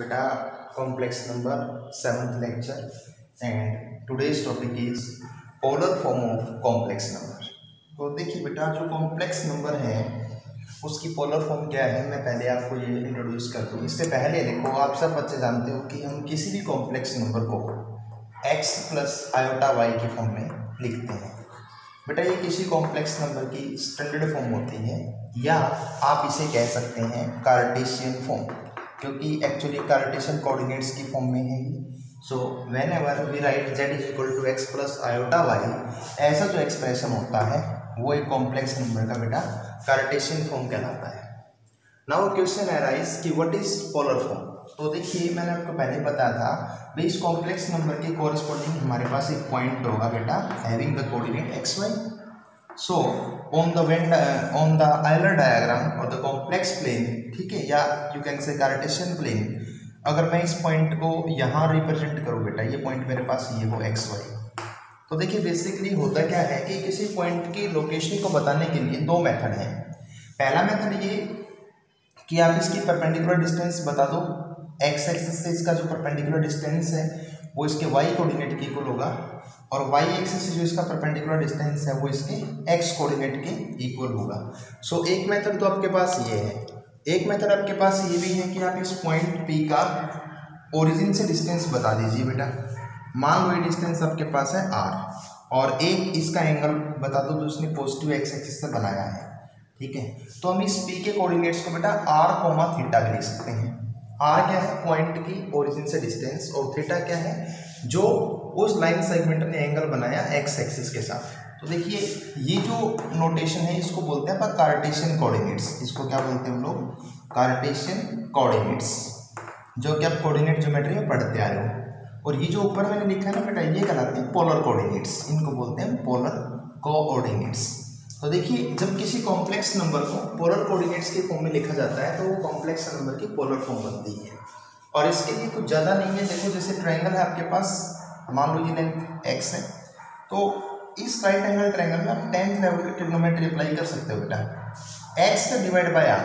बेटा complex number seventh lecture and today's topic is polar form of complex number तो देखिए बेटा, जो कॉम्प्लेक्स नंबर है, उसकी पोलर फॉर्म क्या है? मैं पहले आपको ये इंट्रोड्यूस कर दूँ। इससे पहले देखो, आप सब बच्चे जानते हो कि हम किसी भी कॉम्प्लेक्स नंबर को एक्स प्लस आयोटा वाई के फॉर्म में लिखते हैं। बेटा, ये किसी कॉम्प्लेक्स नंबर की स्टैंडर्ड फॉर्म होती है, या आप इसे कह सकते हैं कार्टेशियन फॉर्म क्योंकि एक्चुअली कार्टेशियन कोऑर्डिनेट्स की फॉर्म में है so whenever we write z is equal to x plus iota y ऐसा जो एक्सप्रेशन होता है, वो एक कॉम्प्लेक्स नंबर का बेटा कार्टेशियन फॉर्म कहलाता है। नाउ क्वेश्चन अराइज कि व्हाट इज़ पोलर फॉर्म तो देखिए, मैंने आपको पहले बताया था इस कॉम्प्लेक्स नंबर के कोरिस्पॉन्डिंग हमारे पास एक पॉइंट होगा बेटा having the coordinate x y so on the when on the Euler diagram और द कॉम्प्लेक्स प्लेन ठीक है? या you can say Cartesian plane अगर मैं इस पॉइंट को यहाँ रिप्रेजेंट करूँ बेटा, ये पॉइंट मेरे पास ये हो एक्स वाई तो देखिए बेसिकली होता क्या है कि किसी पॉइंट की लोकेशन को बताने के लिए दो मेथड हैं। पहला मेथड ये कि आप इसकी परपेंडिकुलर डिस्टेंस बता दो। एक्स एक्सिस से इसका जो परपेंडिकुलर डिस्टेंस है, वो इसके वाई कोऑर्डिनेट के इक्वल होगा। और वाई एक्सिस से जो इसका परपेंडिकुलर डिस्टेंस है वो इसके एक्स कोऑर्डिनेट के इक्वल होगा। सो so, एक मेथड तो आपके पास ये है। एक मेथड आपके पास ये भी है कि आप इस पॉइंट पी का ओरिजिन से डिस्टेंस बता दीजिए बेटा। मान लो ये डिस्टेंस आपके पास है आर और एक इसका एंगल बता दो जो उसने पॉजिटिव एक्स एक्सिस से बनाया है। ठीक है? तो हम इस पी के कोऑर्डिनेट्स को बेटा आर कोमा थीटा भी लिख सकते हैं। आर क्या है? पॉइंट की ओरिजिन से डिस्टेंस और थीटा क्या है? जो उस लाइन सेगमेंट ने एंगल बनाया एक्स एक्सिस के साथ। तो देखिए, ये जो नोटेशन है, इसको बोलते हैं कार्टेशियन कोऑर्डिनेट्स इसको क्या बोलते हैं हम लोग? कार्टेशियन कोऑर्डिनेट्स जो कि आप कोऑर्डिनेट ज्योमेट्री में पढ़ते आ रहे हो। और ये जो ऊपर मैंने लिखा है ना बेटा, ये कहलाते हैं पोलर कोऑर्डिनेट्स इनको बोलते हैं पोलर कोऑर्डिनेट्स तो देखिए, जब किसी कॉम्प्लेक्स नंबर को पोलर कोऑर्डिनेट्स के फॉर्म में लिखा जाता है तो वो कॉम्प्लेक्स नंबर की पोलर फॉर्म बनती है। और इसके लिए कुछ ज़्यादा नहीं है। देखो, जैसे ट्रायंगल है आपके पास मान लो ये लेंथ एक्स है तो इस राइट एंगल ट्रायंगल में आप टेंथ लेवल की ट्रिग्नोमेट्री अप्लाई कर सकते हो बेटा। एक्स डिवाइड बाय आर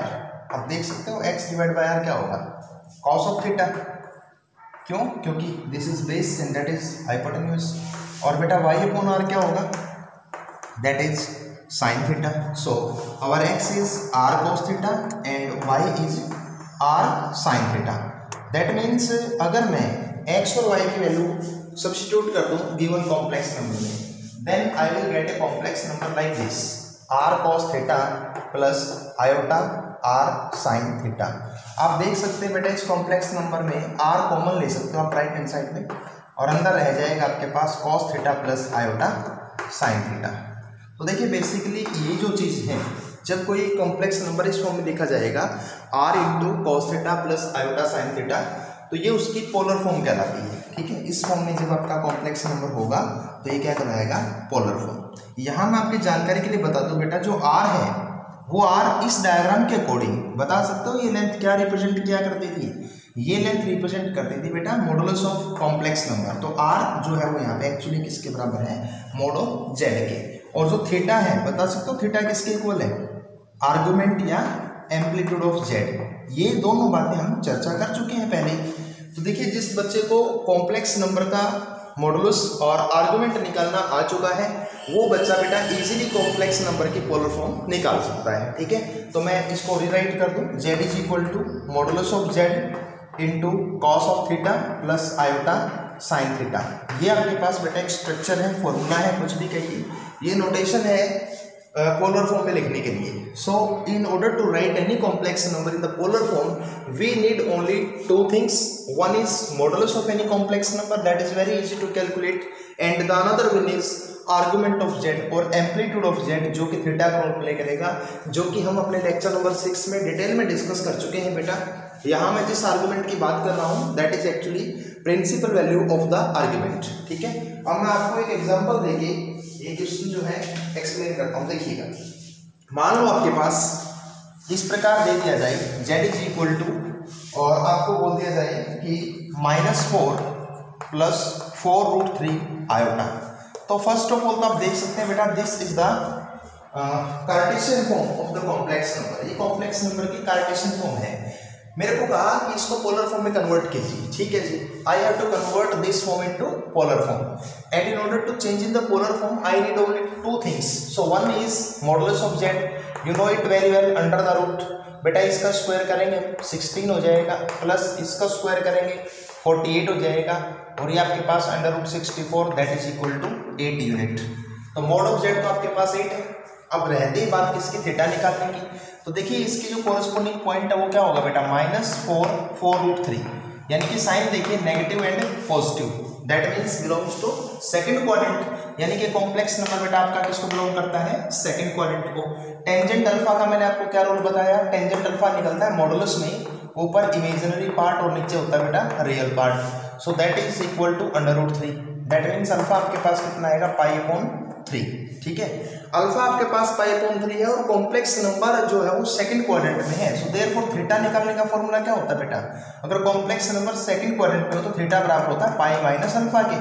आप देख सकते हो एक्स डिवाइड बाय आर क्या होगा? कॉस ऑफ़ थीटा क्यों? क्योंकि this is base and that is hypotenuse और बेटा वाई अपॉन आर क्या होगा? That is sin theta so, our x is r cos theta and y is r sin theta that means अगर मैं x और y की value substitute कर दूँ गिवन कॉम्प्लेक्स नंबर में। Then I will get a complex number like this r cos theta plus iota r sin theta आप देख सकते हैं बेटा, इस कॉम्प्लेक्स नंबर में r कॉमन ले सकते हो आप राइट हैंड साइड में और अंदर रह जाएगा आपके पास cos theta plus iota sin theta तो देखिए बेसिकली ये जो चीज़ है, जब कोई कॉम्प्लेक्स नंबर इस फॉर्म में लिखा जाएगा r into cos theta plus iota sine theta तो ये उसकी पोलर फॉर्म कहलाती है, ठीक है? इस फॉर्म में जब आपका कॉम्प्लेक्स नंबर होगा तो ये क्या कहलाएगा? पोलर फॉर्म यहाँ मैं आपकी जानकारी के लिए बता दूँ बेटा, जो आर है, वो आर इस डायग्राम के अकॉर्डिंग बता सकते हो ये लेंथ क्या रिप्रेजेंट किया करती थी? ये लेंथ रिप्रेजेंट करती थी बेटा मॉडुलस ऑफ़ कॉम्प्लेक्स नंबर तो आर जो है वो यहाँ पे एक्चुअली किसके बराबर है? मोडो जेड के. और जो थीटा है, बता सकते हो थीटा किसके इक्वल है? आर्गुमेंट या एम्पलीट्यूड ऑफ़ जेड ये दोनों बातें हम चर्चा कर चुके हैं पहले। तो देखिए, जिस बच्चे को कॉम्प्लेक्स नंबर का मॉडुलस और आर्गुमेंट निकालना आ चुका है, वो बच्चा बेटा इजीली कॉम्प्लेक्स नंबर की पोलर फॉर्म निकाल सकता है, ठीक है? तो मैं इसको रिराइट कर दूँ z is equal to modulus of z into cos of theta plus iota sine theta ये आपके पास बेटा एक स्ट्रक्चर है फॉर्मूला है, कुछ भी कहिए। ये नोटेशन है पोलर फॉर्म में लिखने के लिए। So in order to write any complex number in the polar form we need only two things one is modulus of any complex number that is very easy to calculate and the another one is argument of z और amplitude of z जो कि theta का role play करेगा, जो कि हम अपने lecture number six में डिटेल में डिस्कस कर चुके हैं बेटा। यहाँ मैं जिस आर्गुमेंट की बात कर रहा हूँ that is actually principal value of the argument ठीक है? अब मैं आपको एक एग्जांपल देके ये क्वेश्चन जो है एक्सप्लेन करता हूँ। देखिएगा। मान लो आपके पास इस प्रकार दे दिया जाए जेड इज़ इक्वल टू और आपको बोल दिया जाए कि minus four plus four root three iota तो फ़र्स्ट ऑफ़ ऑल तो आप देख सकते हैं बेटा this is the Cartesian form of the complex number ये कॉम्प्लेक्स नंबर की कार्टेशियन फॉर्म है। मेरे को कहा कि इसको पोलर फॉर्म में कन्वर्ट कीजिए। ठीक है जी। I have to convert this form into polar form and in order to change in the polar form I need only two things so one is modulus of z you know it very well under the root बेटा, इसका square करेंगे 16 हो जाएगा plus इसका square करेंगे 48 हो जाएगा। और ये आपके पास under root sixty four that is equal to eight unit तो मॉड ऑफ़ जेड तो आपके पास एट है। अब रहती बात किसकी? थीटा निकालने की। तो देखिए, इसकी जो कोरस्पोंडिंग पॉइंट है, वो क्या होगा बेटा? Minus four four root three यानी कि साइन देखिए negative and positive that means belongs to second quadrant यानी कि कॉम्प्लेक्स नंबर बेटा आपका किसको बिलोंग करता है? सेकंड क्वाड्रेंट को। टेंजेंट अल्फ़ा का मैंने आपको क्या रोल बताया? टेंजेंट अल्फ़ा निकलता है मॉडुलस में। ऊपर इमेजिनरी पार्ट और नीचे होता है बेटा real part so that is equal to under root three that means alpha आपके पास कितना आएगा? पाई अपॉन थ्री ठीक है? अल्फ़ा आपके पास पाई अपॉन थ्री है और कॉम्प्लेक्स नंबर जो है वो सेकंड क्वाड्रेंट में है। सो देयर फॉर थीटा निकालने का फॉर्मूला क्या होता है बेटा? अगर कॉम्प्लेक्स नंबर सेकंड क्वाड्रेंट में हो तो थीटा बराबर होता है पाई माइनस अल्फ़ा के।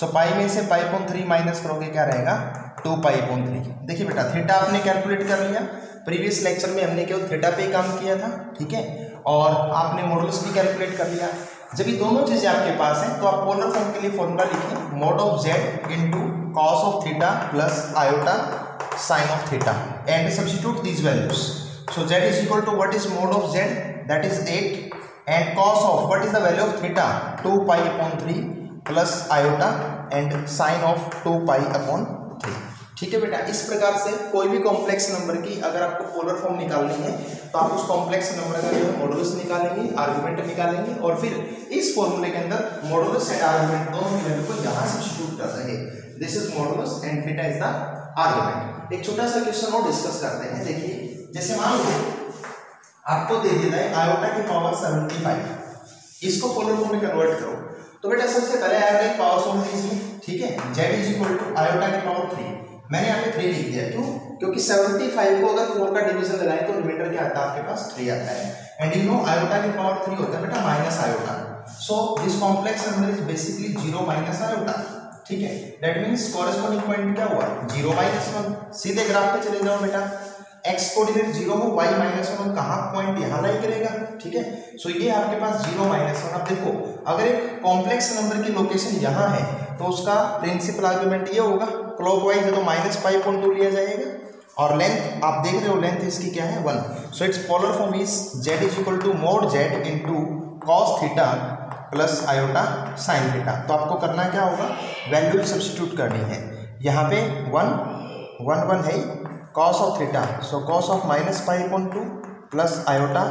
सो पाई में से पाई अपॉन थ्री माइनस करोगे, क्या रहेगा? टू पाई अपॉन थ्री देखिए बेटा थीटा आपने कैलकुलेट कर लिया। प्रीवियस लेक्चर में हमने केवल थीटा पे काम किया था, ठीक है? और आपने मॉडल्स भी कैलकुलेट कर लिया। जब ये दोनों चीज़ें आपके पास हैं तो आप पोलर फॉर्म के लिए फॉर्मूला लिखिए mod of z into cos of theta plus iota sine of theta. And substitute these values. So z is equal to what is mode of z? That is 8 and cos of what is the value of theta? 2 pi upon 3 plus iota and sine of 2 pi upon 3 ठीक है बेटा? इस प्रकार से कोई भी complex number की अगर आपको पोलर फॉर्म निकालनी है तो आप उस कॉम्प्लेक्स नंबर का जो है मॉडुलस निकालेंगे आर्गुमेंट निकालेंगे और फिर इस फॉर्मूले के अंदर मॉडुलस एंड आर्गुमेंट दोनों वैल्यू को यहाँ सब्स्टिट्यूट कर देंगे। This is modulus and theta is the argument एक छोटा सा क्वेश्चन और डिस्कस करते हैं। देखिए, जैसे मान लो आपको दे दिया है आयोटा की पावर 75 इसको पोलर फॉर्म में कन्वर्ट करो। तो बेटा सबसे पहले आयोटा की पावर सोल्व कीजिए ठीक है? Z is equal to iota की पावर 3 मैंने यहाँ पे थ्री लिख दिया क्यों? क्योंकि 75 को अगर 4 का डिवीज़न लगाए तो रिमाइंडर क्या आता है आपके पास 3 आता है। एंड यू नो आयोटा की पावर 3 होता है बेटा minus iota so this complex number is basically 0 minus iota ठीक है? दैट मीन्स कॉरेस्पॉन्डिंग पॉइंट क्या हुआ? ज़ीरो माइनस वन सीधे ग्राफ पे चले जाओ बेटा। एक्स कोऑर्डिनेट ज़ीरो हो वाई माइनस वन कहाँ पॉइंट यहाँ लाई करेगा? ठीक है? सो ये आपके पास ज़ीरो माइनस वन अब देखो, अगर एक कॉम्प्लेक्स नंबर की लोकेशन यहाँ है तो उसका प्रिंसिपल आर्ग्यूमेंट ये होगा। क्लॉकवाइज है तो माइनस फाइव पॉइंट टू लिया जाएगा। और लेंथ आप देख रहे हो लेंथ इसकी क्या है? One so its polar form is z is equal to mod z into cos theta plus iota sine theta तो आपको करना क्या होगा? वैल्यू सब्सटीट्यूट करनी है। यहाँ पे वन वन वन है cos of theta so cos of minus five point two plus iota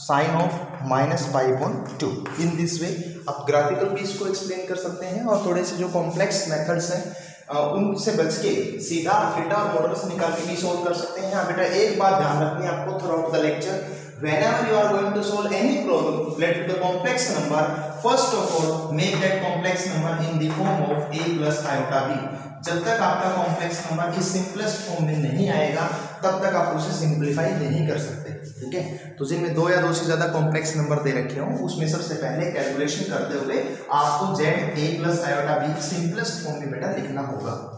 sine of minus five point two in this way आप ग्राफिकल भी इसको एक्सप्लेन कर सकते हैं और थोड़े से जो कॉम्प्लेक्स मेथड्स हैं उनसे बच के सीधा बेटा मॉडल से निकाल के भी सोल्व कर सकते हैं। हाँ, बेटा, एक बात ध्यान रखनी है आपको throughout the lecture whenever you are going to solve any problem related to complex number first of all make that complex number in the form of a plus iota b जब तक आपका कॉम्प्लेक्स नंबर इस simplest form में नहीं आएगा, तब तक आप उसे सिंप्लीफाई नहीं कर सकते, ठीक है? तो जिनमें दो या दो से ज़्यादा कॉम्प्लेक्स नंबर दे रखे हों, उसमें सबसे पहले कैलकुलेशन करते हुए आपको z a plus iota b simplest form में बेटा लिखना होगा।